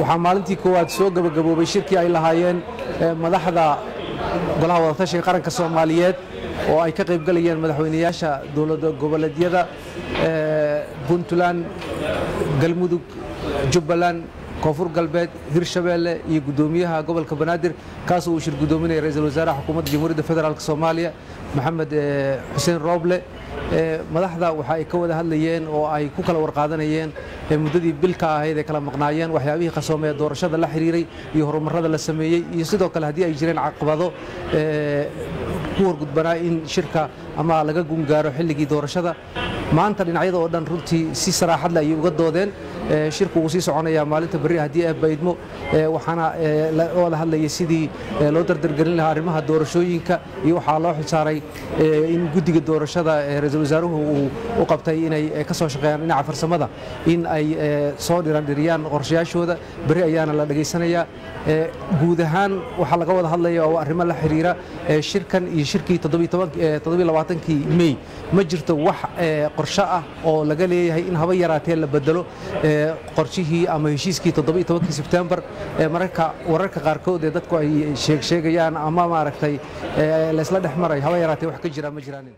waxaa maalintii koowaad soo gebagaboobay shirkii ay lahaayeen madaxda golaha wadatashiga qaranka soomaaliyeed oo ay ka qaybgalayeen madaxweynayaasha dowladda goboleedyada puntland galmudug jubbaland koonfur galbeed hirshabeelle iyo guddoomiyaha gobolka banaadir kaasoo uu shir guddoominaya ra'iisul wasaaraha xukuumadda jamhuuriyadda federaalk soomaaliya maxamed xuseen rooble madaxda waxa ay ka wada hadlayeen oo ay ku kala warqaadanayeen muddadii bilka ahayd ay kala maqnaayeen waxyaabihii qasoomee doorashada la xiriiray iyo horumarada la sameeyey iyo sidoo kale haddii ay jireen caqabado ku horgudbanaa in shirka ama laga gungaaro xilligii doorashada. Maanta dhinacyada oo dhan runtii si saraaxad leh ayay uga doodeen shirku wuu sii soconayaa maalinta berri haddii ay baydmo waxaana la wada hadlayay sidii loo dardargelin lahaa arrimaha doorashooyinka iyo waxaa loo xilsaaray in guddiga doorashada ra'iisul wasaaruhu uu u qabtay inay ka shaqeeyaan dhinaca farsamada in ay soo dhirandhiriyaan qorshayaashooda. Berri ayaana la dhegaysanayaa guud ahaan waxaa laga wada hadlaya oo arrimo la xiriira shirkan iyo shirkii kii mey ma jirto wax qorsho ah oo laga leeyahay in haba yaraatee la bedelo qorshihii ama heshiiskii kii sebtembar mararka wararka qaarkood ee dadku ay sheegsheegayaan ama maaragtay laysla dhex maray. Haba yaraatee wax ka jira ma jiraanin